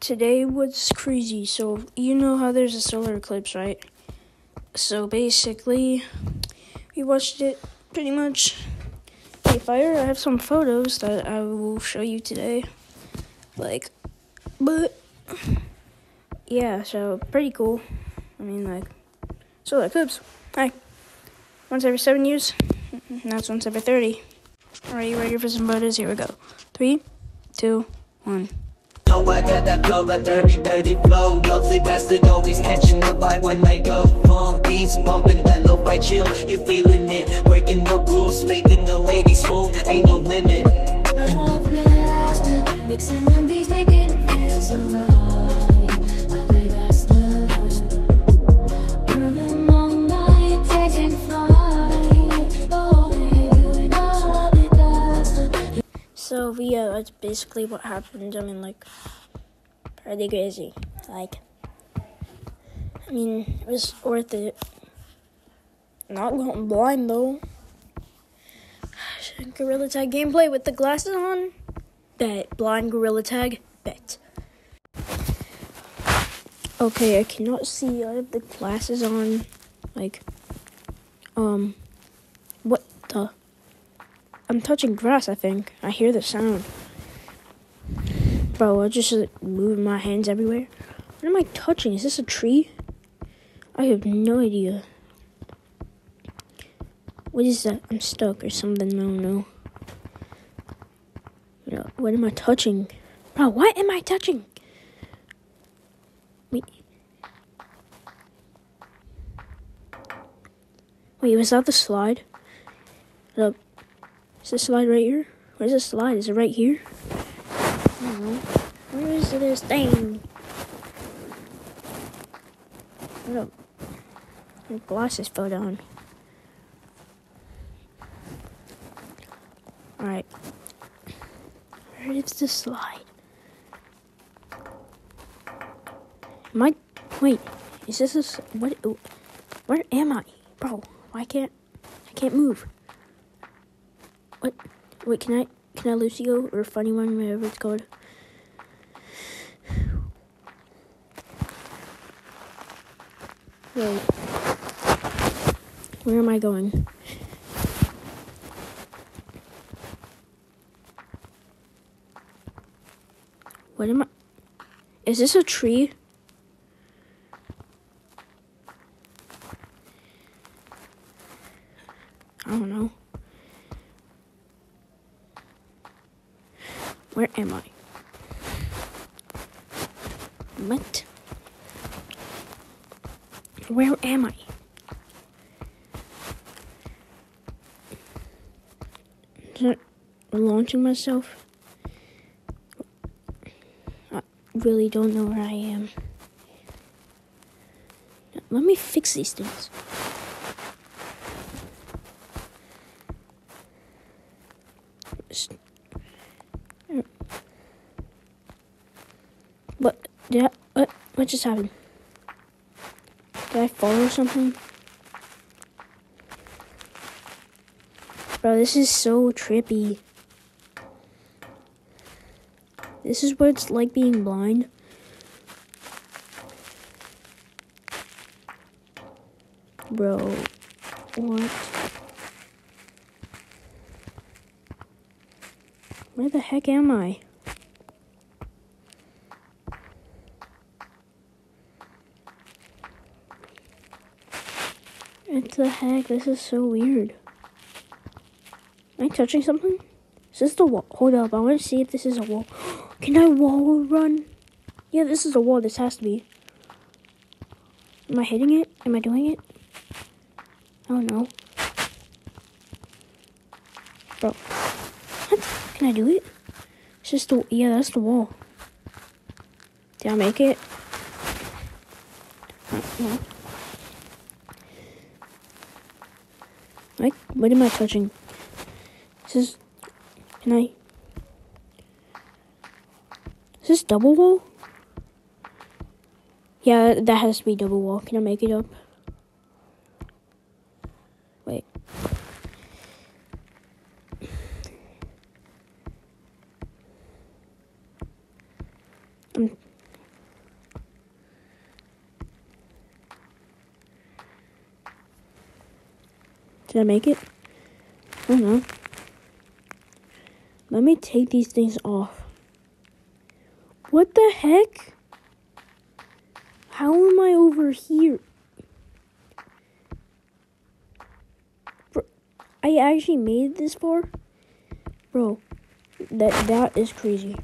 today was crazy. So, you know how there's a solar eclipse, right? So, basically, we watched it pretty much Hey, fire. I have some photos that I will show you today. Like, but yeah, so pretty cool. I mean, like, solar eclipse. Hi. Once every seven years. Mm-hmm. Now it's once every 30. Are you ready for some photos? Here we go. Three, two, one. Know I got that flow, that dirty, dirty flow. Nosy bastard always catching the vibe when I go. Funk beats bumping that low by chill You feeling it, breaking the rules Making the ladies move, ain't no limit. Right. Yeah, that's basically what happened. I mean, like, pretty crazy. Like, I mean, it was worth it. Not going blind though. Gorilla Tag gameplay with the glasses on. Bet. Blind Gorilla Tag. Bet. Okay, I cannot see. I have the glasses on. Like, um, what the? I'm touching grass, I think. I hear the sound. Bro, I just like, moving my hands everywhere. What am I touching? Is this a tree? I have no idea. What is that? I'm stuck or something. I don't know. What am I touching? Bro, what am I touching? Wait. Wait, was that the slide? Look. Is the slide right here? Where's the slide? Is it right here? I don't know. Where is this thing? Look. My glasses fell down. Alright. Where is the slide? Am I. Wait. Is this a. What? Where am I? Bro, why can't. I can't move. What? Wait, can I can I Lucio or Funny One, whatever it's called? Wait. Where am I going? What am I? Is this a tree? I don't know. Where am I? What? Where am I? Is that launching myself? I really don't know where I am. Let me fix these things. S- What I, what what just happened? Did I fall or something? Bro, this is so trippy. This is what it's like being blind. Bro, what? Where the heck am I? What the heck? This is so weird. Am I touching something? Is this the wall? Hold up, I want to see if this is a wall. Can I wall run? Yeah, this is a wall. This has to be. Am I hitting it? Am I doing it? I don't know. Bro. What? Can I do it? It's just the. Yeah, that's the wall. Did I make it? No. Like, what am I touching? This is. Can I? Is this double wall? Yeah, that has to be double wall. Can I make it up? Wait. I'm Did I make it? I don't know. Let me take these things off. What the heck? How am I over here? Bro, I actually made this far? Bro, that that is crazy.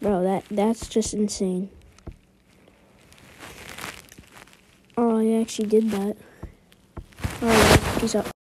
Bro, that that's just insane. Oh, I actually did that. Alright, peace out.